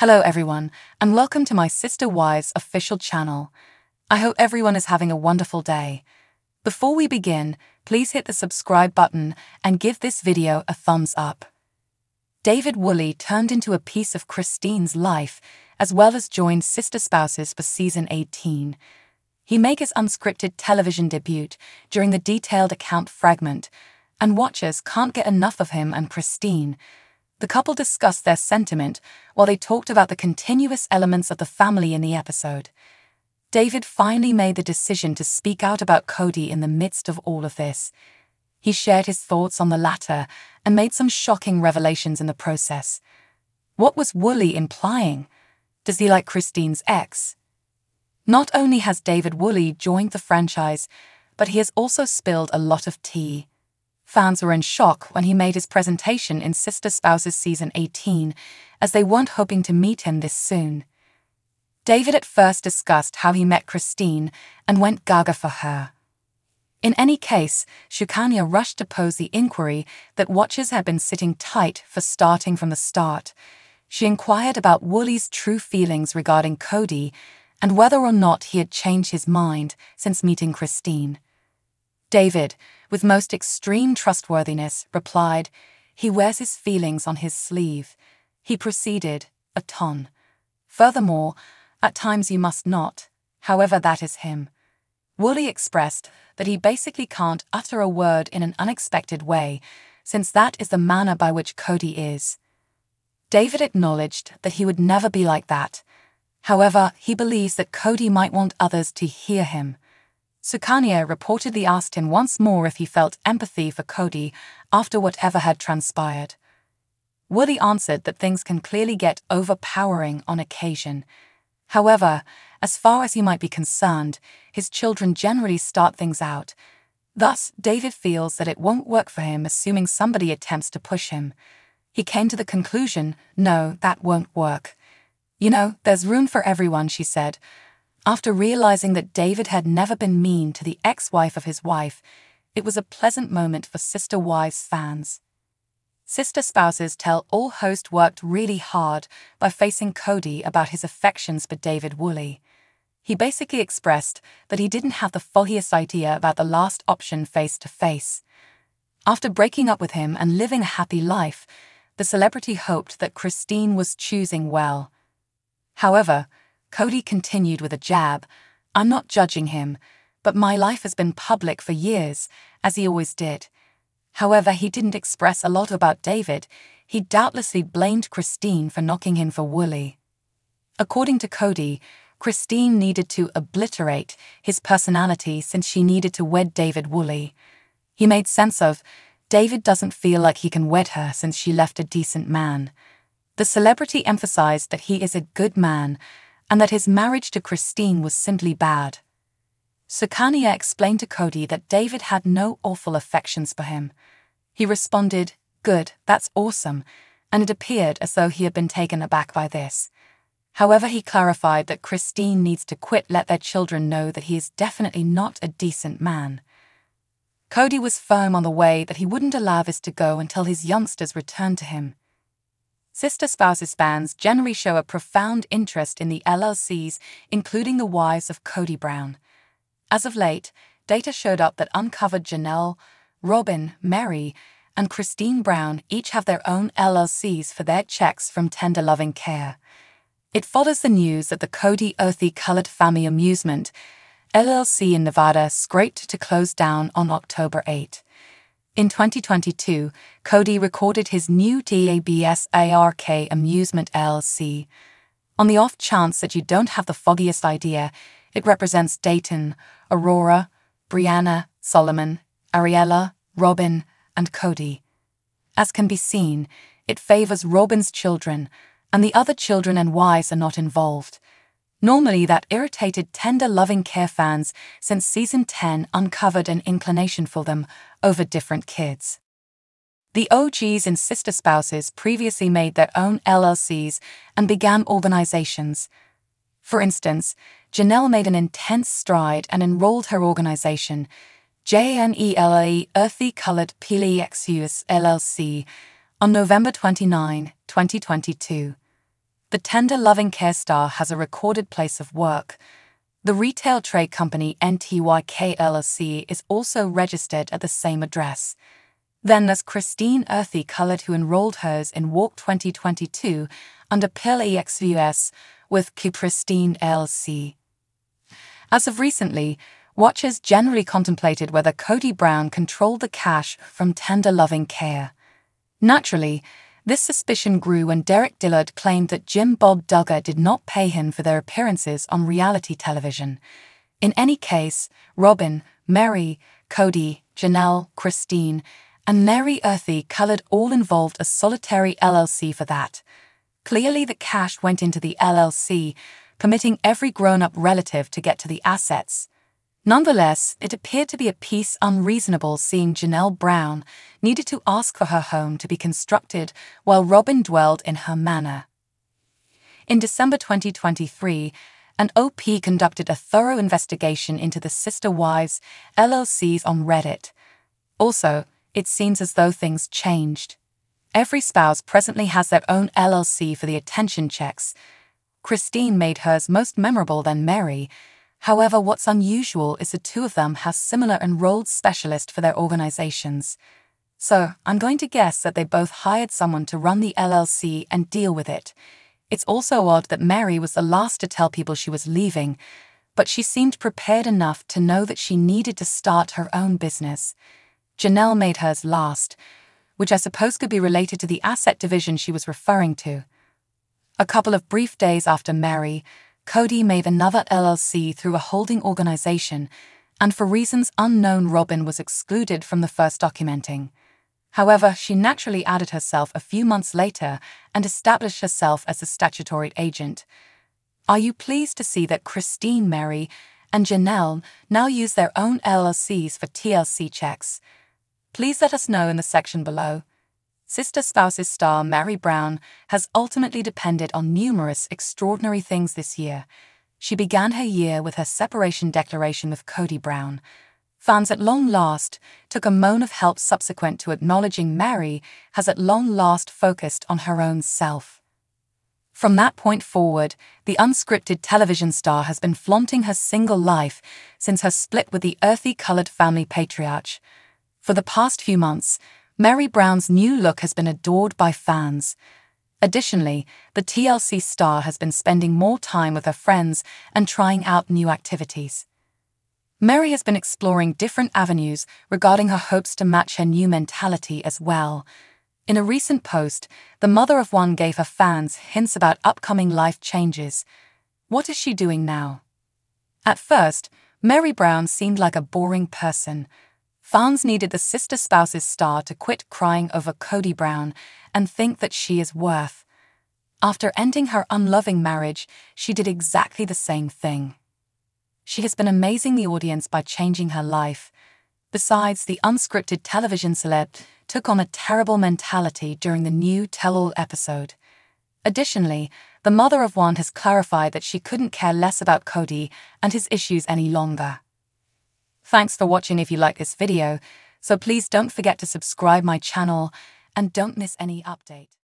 Hello, everyone, and welcome to my Sister Wives official channel. I hope everyone is having a wonderful day. Before we begin, please hit the subscribe button and give this video a thumbs up. David Woolley turned into a piece of Christine's life, as well as joined Sister Spouses for season 18. He made his unscripted television debut during the detailed account fragment, and watchers can't get enough of him and Christine. The couple discussed their sentiment while they talked about the continuous elements of the family in the episode. David finally made the decision to speak out about Kody in the midst of all of this. He shared his thoughts on the latter and made some shocking revelations in the process. What was Woolley implying? Does he like Christine's ex? Not only has David Woolley joined the franchise, but he has also spilled a lot of tea. Fans were in shock when he made his presentation in Sister Spouses Season 18, as they weren't hoping to meet him this soon. David at first discussed how he met Christine and went gaga for her. In any case, Sukanya rushed to pose the inquiry that watchers had been sitting tight for starting from the start. She inquired about Woolley's true feelings regarding Kody and whether or not he had changed his mind since meeting Christine. David, with most extreme trustworthiness, replied, He wears his feelings on his sleeve. He proceeded, a ton. Furthermore, at times you must not, however, that is him. Woolley expressed that he basically can't utter a word in an unexpected way, since that is the manner by which Kody is. David acknowledged that he would never be like that. However, he believes that Kody might want others to hear him. Sukanya reportedly asked him once more if he felt empathy for Kody after whatever had transpired. Woolley answered that things can clearly get overpowering on occasion. However, as far as he might be concerned, his children generally start things out. Thus, David feels that it won't work for him assuming somebody attempts to push him. He came to the conclusion no, that won't work. You know, there's room for everyone, she said. After realizing that David had never been mean to the ex wife of his wife, it was a pleasant moment for Sister Wives fans. Sister Spouses tell all host worked really hard by facing Kody about his affections for David Woolley. He basically expressed that he didn't have the foggiest idea about the last option face to face. After breaking up with him and living a happy life, the celebrity hoped that Christine was choosing well. However, Kody continued with a jab. I'm not judging him, but my life has been public for years, as he always did. However, he didn't express a lot about David. He doubtlessly blamed Christine for knocking him for Woolley. According to Kody, Christine needed to obliterate his personality since she needed to wed David Woolley. He made sense of David doesn't feel like he can wed her since she left a decent man. The celebrity emphasized that he is a good man and that his marriage to Christine was simply bad. Sukanya explained to Kody that David had no awful affections for him. He responded, Good, that's awesome, and it appeared as though he had been taken aback by this. However, he clarified that Christine needs to quit let their children know that he is definitely not a decent man. Kody was firm on the way that he wouldn't allow this to go until his youngsters returned to him. Sister Spouses fans generally show a profound interest in the LLCs, including the wives of Kody Brown. As of late, data showed up that uncovered Janelle, Robin, Meri, and Christine Brown each have their own LLCs for their checks from Tender Loving Care. It follows the news that the Kody Earthy Colored Family Amusement LLC in Nevada scraped to close down on October 8. In 2022, Kody recorded his new DABS ARK Amusement LLC. On the off chance that you don't have the foggiest idea, it represents Dayton, Aurora, Brianna, Solomon, Ariella, Robin, and Kody. As can be seen, it favors Robin's children, and the other children and wives are not involved. Normally, that irritated tender loving care fans since season 10 uncovered an inclination for them over different kids. The OGs and sister spouses previously made their own LLCs and began organizations. For instance, Janelle made an intense stride and enrolled her organization, JNELA Earthy Colored PLEXUS LLC, on November 29, 2022. The tender loving care star has a recorded place of work. The retail trade company NTYK LLC is also registered at the same address. Then there's Christine Earthy Colored who enrolled hers in Walk 2022 under PIL EXVUS with Christine LLC. As of recently, watchers generally contemplated whether Kody Brown controlled the cash from tender loving care. Naturally, this suspicion grew when Derick Dillard claimed that Jim Bob Duggar did not pay him for their appearances on reality television. In any case, Robin, Meri, Kody, Janelle, Christine, and Meri Earthy Colored all involved a solitary LLC for that. Clearly, the cash went into the LLC, permitting every grown up relative to get to the assets. Nonetheless, it appeared to be a piece unreasonable seeing Janelle Brown needed to ask for her home to be constructed while Robin dwelled in her manor. In December 2023, an OP conducted a thorough investigation into the Sister Wives LLCs on Reddit. Also, it seems as though things changed. Every spouse presently has their own LLC for the attention checks. Christine made hers most memorable than Meri, However, what's unusual is the two of them have similar enrolled specialists for their organizations. So, I'm going to guess that they both hired someone to run the LLC and deal with it. It's also odd that Meri was the last to tell people she was leaving, but she seemed prepared enough to know that she needed to start her own business. Janelle made hers last, which I suppose could be related to the asset division she was referring to. A couple of brief days after Meri, Kody made another LLC through a holding organization, and for reasons unknown, Robin was excluded from the first documenting. However, she naturally added herself a few months later and established herself as a statutory agent. Are you pleased to see that Christine Meri and Janelle now use their own LLCs for TLC checks? Please let us know in the section below. Sister Spouses star Meri Brown has ultimately depended on numerous extraordinary things this year. She began her year with her separation declaration with Kody Brown. Fans at long last took a moan of help subsequent to acknowledging Meri has at long last focused on her own self. From that point forward, the unscripted television star has been flaunting her single life since her split with the earthy colored family patriarch. For the past few months, Meri Brown's new look has been adored by fans. Additionally, the TLC star has been spending more time with her friends and trying out new activities. Meri has been exploring different avenues regarding her hopes to match her new mentality as well. In a recent post, the mother of one gave her fans hints about upcoming life changes. What is she doing now? At first, Meri Brown seemed like a boring person Fans needed the sister spouse's star to quit crying over Kody Brown and think that she is worth. After ending her unloving marriage, she did exactly the same thing. She has been amazing the audience by changing her life. Besides, the unscripted television celeb took on a terrible mentality during the new Tell All episode. Additionally, the mother of one has clarified that she couldn't care less about Kody and his issues any longer. Thanks for watching if you like this video, so please don't forget to subscribe my channel and don't miss any update.